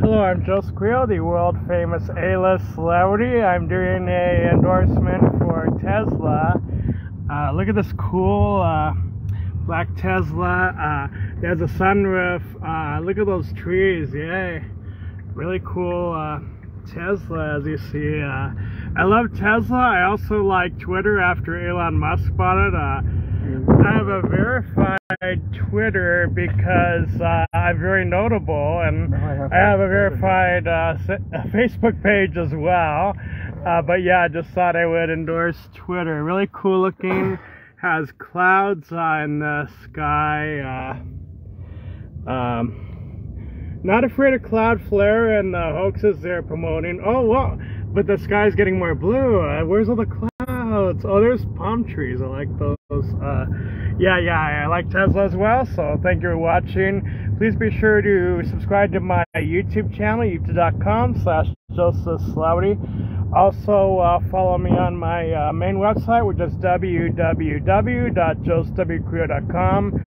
Hello, I'm Joseph Carrillo, the world famous A-list celebrity. I'm doing a endorsement for Tesla. Uh, look at this cool uh, black Tesla. Uh, there's a sunroof. Uh, look at those trees. Yay! Really cool uh, Tesla, as you see. Uh. I love Tesla. I also like Twitter after Elon Musk bought it. I have a verified Twitter because uh, I'm very notable, and I have a verified uh, Facebook page as well. Uh, but yeah, I just thought I would endorse Twitter. Really cool looking, has clouds in the sky. Uh, um, not afraid of Cloudflare and the hoaxes they're promoting. Oh, well, but the sky's getting more blue. Uh, where's all the clouds? Oh, there's palm trees. I like those. Uh, yeah, yeah, I like Tesla as well. So thank you for watching. Please be sure to subscribe to my YouTube channel, youtube.com slash Joseph Celebrity. Also, uh, follow me on my uh, main website, which is www.josephcreo.com.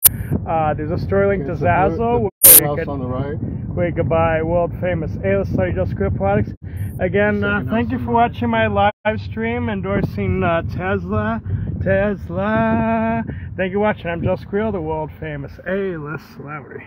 Uh, there's a story link to Zazzle the- where you house can on the right. where you can buy world famous A-list study Joseph Carrillo products. Again, uh, thank you for watching my live stream endorsing uh, Tesla. Tesla. Thank you for watching. I'm Joseph Carrillo, the world famous A-list celebrity.